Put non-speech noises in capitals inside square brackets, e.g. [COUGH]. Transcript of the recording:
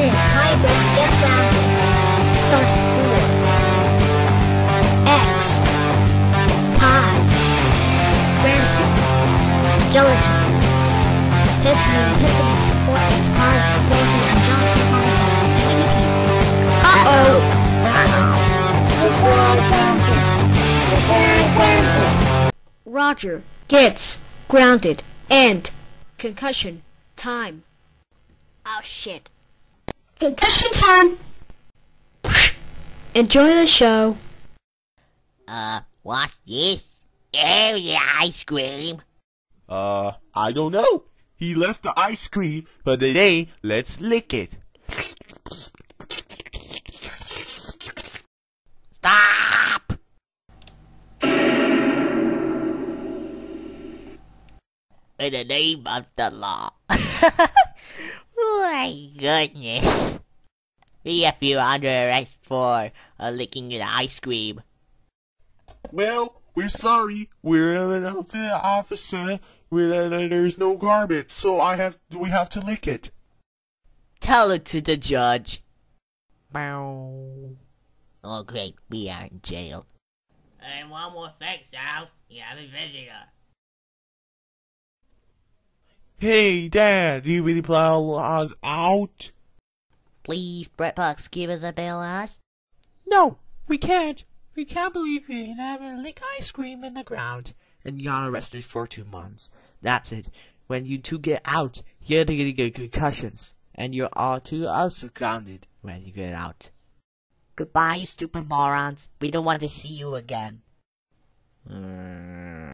inch hybris gets grounded. Start at 4. X. Pi. Rancid. Gelatin. Pepsin, Pepsinus, 4X pi, Rosie, and Johnson's monotone, MEP. Uh-oh! Uh-oh. You're fly grounded. You're fly grounded. Roger gets grounded and concussion time. Oh shit. Concussion time. Enjoy the show. Uh, what's this? Oh, the ice cream. Uh, I don't know. He left the ice cream, but today, let's lick it. Stop! In the name of the law. [LAUGHS] my goodness. [LAUGHS] We have you under arrest for uh, licking the ice cream. Well, we're sorry. We're an officer. We're, uh, there's no garbage, so I have we have to lick it. Tell it to the judge. Bow. Oh great, we are in jail. And one more thing, Styles. You have a visitor. Hey, Dad, do you really plow us out? Please, Brett Bucks, give us a bill us. No, we can't. We can't believe you can have a lick ice cream in the ground. And you're arrested for two months. That's it. When you two get out, you're gonna get concussions. And you're all two also grounded when you get out. Goodbye, you stupid morons. We don't want to see you again. Uh,